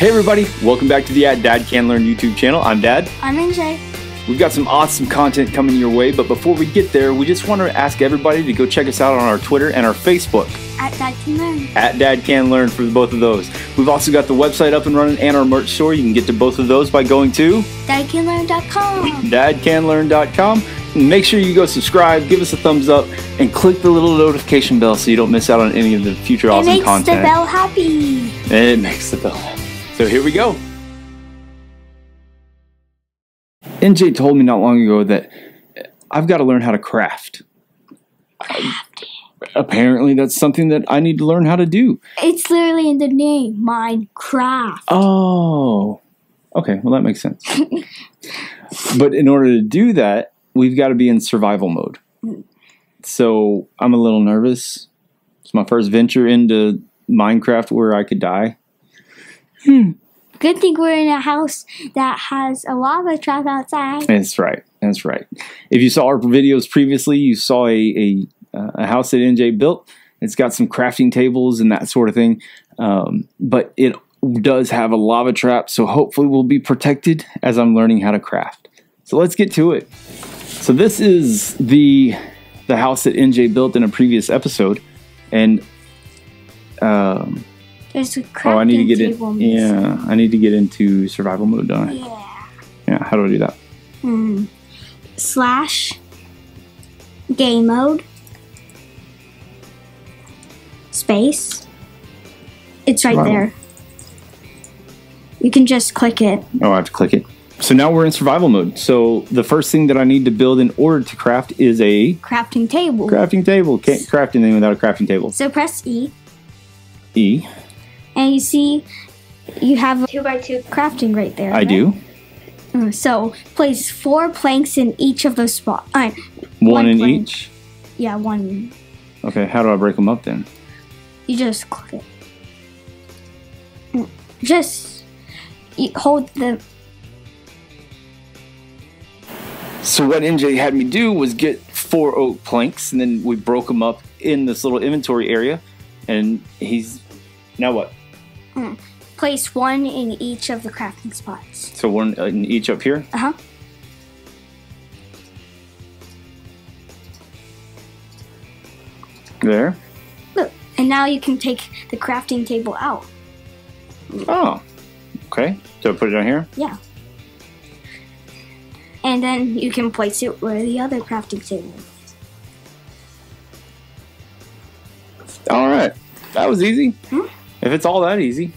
Hey everybody, welcome back to the At Dad Can Learn YouTube channel. I'm Dad. I'm NJ. We've got some awesome content coming your way, but before we get there, we just want to ask everybody to go check us out on our Twitter and our Facebook. At Dad Can Learn. At Dad Can Learn for both of those. We've also got the website up and running and our merch store. You can get to both of those by going to DadCanLearn.com. dadcanlearn.com. Make sure you go subscribe, give us a thumbs up, and click the little notification bell so you don't miss out on any of the future It awesome makes content. the bell happy. It makes the bell. So here we go. NJ told me not long ago that I've got to learn how to craft. Apparently, that's something that I need to learn how to do. It's literally in the name, Minecraft. Oh, okay. Well, that makes sense. but in order to do that, we've got to be in survival mode. So I'm a little nervous. It's my first venture into Minecraft where I could die. Good thing we're in a house that has a lava trap outside. That's right. That's right. If you saw our videos previously, you saw a a, a house that NJ built. It's got some crafting tables and that sort of thing, um, but it does have a lava trap. So hopefully, we'll be protected as I'm learning how to craft. So let's get to it. So this is the the house that NJ built in a previous episode, and um, There's a crafting oh, I need to get table in. Yeah, I need to get into survival mode, don't I? Yeah. Yeah. How do I do that? Hmm. Slash game mode space. It's right Survival. there. You can just click it. Oh, I have to click it. So now we're in survival mode. So the first thing that I need to build in order to craft is a Crafting table. crafting table. Can't craft anything without a crafting table. so press E, E. and you see you have a two by two crafting right there. I right? do. Uh, So place four planks in each of those spots. Uh, One, One in plank. each. yeah, one. Okay, how do I break them up then? You just click it. Mm, Just hold the. So what NJ had me do was get four oak planks, and then we broke them up in this little inventory area. And he's now what? Place one in each of the crafting spots. So one in each up here. Uh huh. There. Look, and now you can take the crafting table out. Oh. Okay. So put it down here. Yeah. And then you can place it where the other crafting table. is. All right. That was easy. Hmm? If it's all that easy,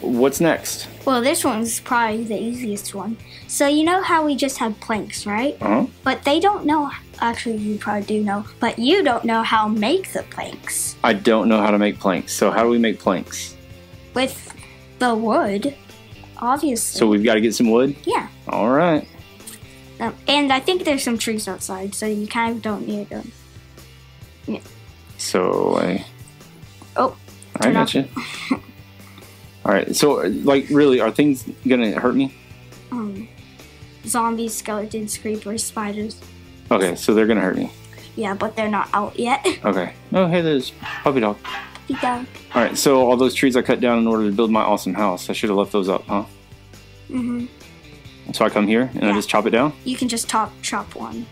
what's next? Well, this one's probably the easiest one. So you know how we just had planks, right? Uh-huh. But they don't know. Actually, you probably do know, but you don't know how to make the planks I don't know how to make planks. So how do we make planks? with the wood. Obviously. So we've got to get some wood. yeah. All right. Um, and I think there's some trees outside, so you kind of don't need them. Yeah. So I. Oh, I got you. All right. So like, really, are things gonna hurt me? Um, zombies, skeletons, creepers, spiders. Okay, so they're gonna hurt me. Yeah, but they're not out yet. Okay. Oh, hey, there's puppy dog. Be done. All right. So all those trees I cut down in order to build my awesome house, I should have left those up, huh? Mm-hmm. So I come here and I just chop it down. You can just top chop one.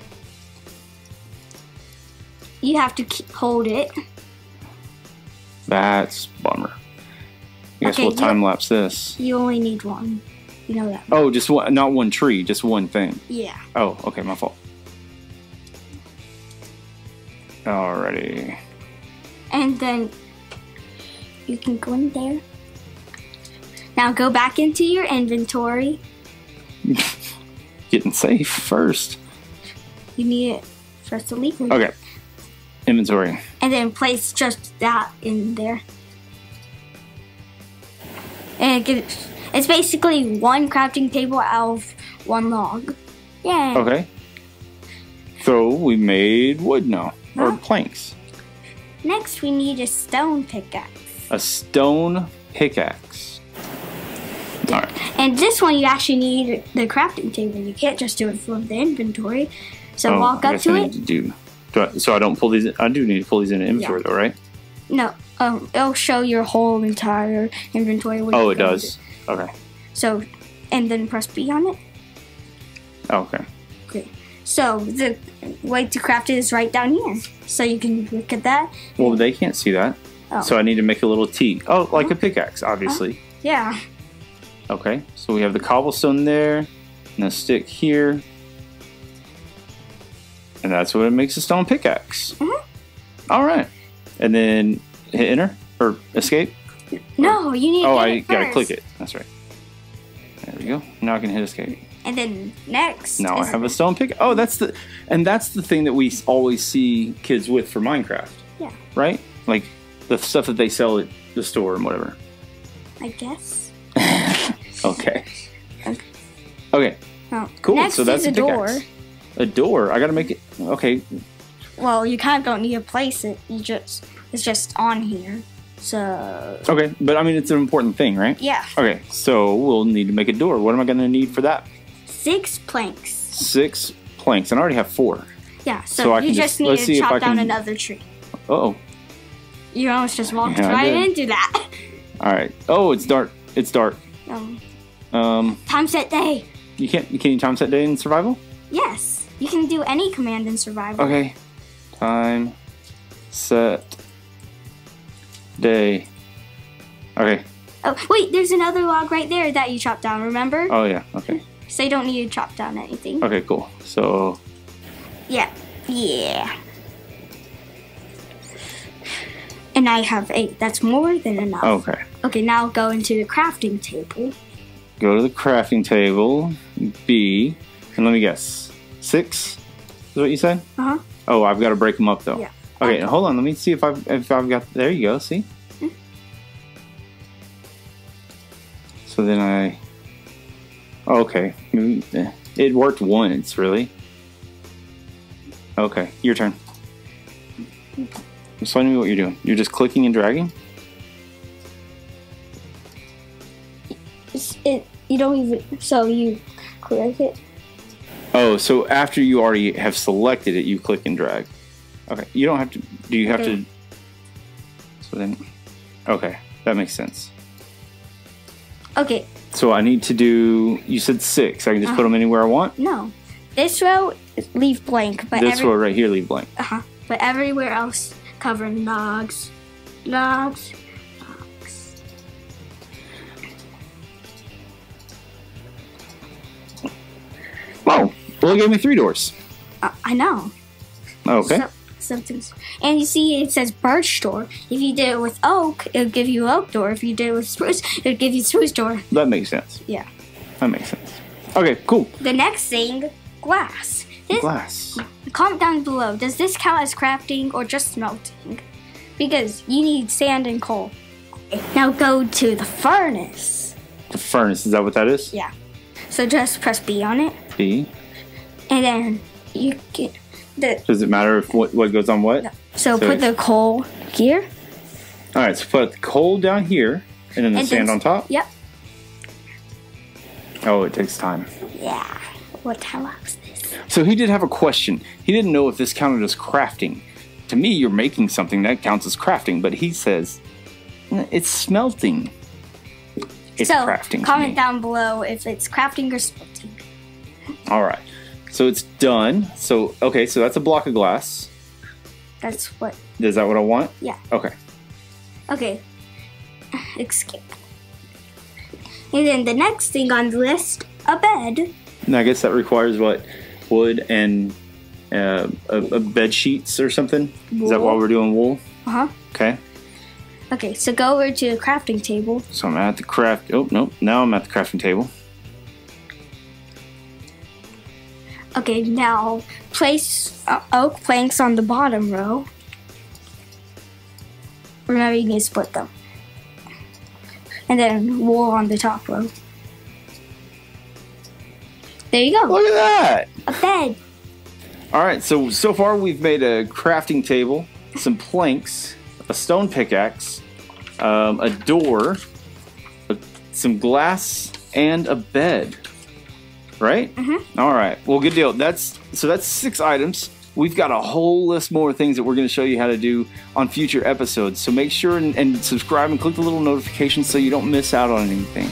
You have to hold it. That's bummer. I guess Okay, we'll time lapse this. You only need one. You know that. Oh, just one, not one tree, just one thing. Yeah. Oh, okay, my fault. Alrighty. And then you can go in there. Now go back into your inventory. Getting safe first. You need it first to leave. Okay. Inventory. And then place just that in there. And it gives, it's basically one crafting table out of one log. Yay. Okay. So we made wood now. Or planks. Next, we need a stone pickaxe. A stone pickaxe. Alright. And this one, you actually need the crafting table. You can't just do it from the inventory. So Oh, walk I up guess to I it. need to do. Do I, so I don't pull these. In, I do need to pull these in inventory though, right? No, um, it'll show your whole entire inventory. when Oh, it does. Okay. So, and then press B on it. Oh, okay. Okay. So the way to craft it is right down here. So you can look at that. Well, they can't see that. Oh. So I need to make a little T. Oh, like a pickaxe, obviously. Yeah. Okay. So we have the cobblestone there, and a stick here. And that's what it makes a stone pickaxe. Mhm. All right. And then hit enter or escape. No, you need. To Oh, I it gotta click it. That's right. There we go. Now I can hit escape. And then next. Now I have a stone pick. Oh, that's the, and that's the thing that we always see kids with for Minecraft. Yeah. Right? Like the stuff that they sell at the store and whatever. I guess. Okay. Okay. Okay. Oh. Cool. Next so that's is a a door. A door. I gotta make it. Okay. Well, you kind of don't need to place it. You just it's just on here. So Okay. But I mean, it's an important thing, right? yeah, Okay. So we'll need to make a door. What am I gonna need for that? six planks. Six planks, and I already have four. Yeah. So, So I you can just, just- need to chop down can- another tree. Oh. You almost just walked Yeah, right into that. All right. Oh, it's dark. It's dark. Um, Um, time set day. you can't. You can you time set day in survival? Yes, you can do any command in survival. Okay. Time set day. Okay. Oh wait, there's another log right there that you chopped down. Remember? Oh yeah. Okay. So you don't need to chop down anything. Okay. Cool. So Yeah. Yeah. And I have eight. That's more than enough. okay. Okay, now go into the crafting table. Go to the crafting table. B. And let me guess. Six. Is what you said? Uh huh. Oh, I've got to break them up though. Yeah. Okay. Hold on. Let me see if I've if I've got. There you go. See. Hmm. So then I. Okay. Mm. It worked once, really. Okay, your turn. Explain to me what you're doing. You're just clicking and dragging? It's, it you don't even so you click it. Oh, so after you already have selected it, you click and drag. Okay, you don't have to. Do you have Okay. to? So then, okay, that makes sense. Okay, So I need to do. You said six. I can just put them anywhere I want. no, this row leave blank, but this every, row right here, leave blank. uh-huh, but everywhere else cover logs, logs. It gave me three doors. Uh, I know. Okay. So, something's, and you see it says birch door. If you did it with oak, it'll give you oak door. If you did it with spruce, it'll give you spruce door. That makes sense. Yeah. That makes sense. Okay, cool. The next thing, glass. This, Glass. comment down below. Does this count as crafting or just smelting? Because you need sand and coal. Now go to the furnace. The furnace. Is that what that is? Yeah. So just press B on it, B. and then you get the. Does it matter if what, what goes on what? So So put the coal here. All right. So put the coal down here, and then the And sand then- on top. Yep. Oh, it takes time. Yeah. What time was this? So he did have a question. He didn't know if this counted as crafting. To me, you're making something that counts as crafting, but he says "Mm, it's smelting. It's so crafting. comment me. down below if it's crafting or smelting. All right. So it's done. So okay. So that's a block of glass. That's what. Is that what I want? Yeah. Okay. Okay. Escape. And then the next thing on the list, a bed. And I guess that requires what wood and uh, a, a bed sheets or something. Is that why we're doing wool? Uh huh. Okay. Okay, so go over to the crafting table. So I'm at the craft. Oh nope. Now I'm at the crafting table. Okay, now place uh, oak planks on the bottom row. Remember, you need to split them. And then wool on the top row. There you go. Look at that. A bed. All right, so so far we've made a crafting table, some planks, a stone pickaxe, um, a door, a, some glass, and a bed. Right? Mm-hmm. All right. Well, good deal. That's so that's six items. we've got a whole list more things that we're going to show you how to do on future episodes. So make sure and, and subscribe and click the little notification so you don't miss out on anything.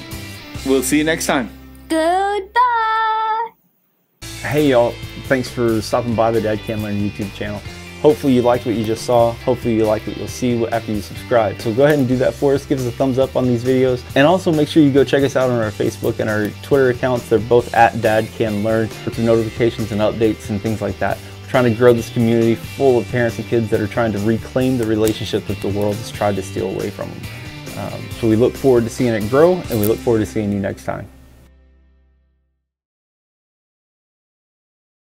We'll see you next time. Goodbye. Hey y'all, thanks for stopping by the Dad Can Learn YouTube channel. Hopefully you liked what you just saw. Hopefully you like what you'll see after you subscribe. So go ahead and do that for us. Give us a thumbs up on these videos. And also make sure you go check us out on our Facebook and our Twitter accounts. They're both at Dad Can Learn for notifications and updates and things like that. We're trying to grow this community full of parents and kids that are trying to reclaim the relationship that the world has tried to steal away from them. Um, so we look forward to seeing it grow and we look forward to seeing you next time.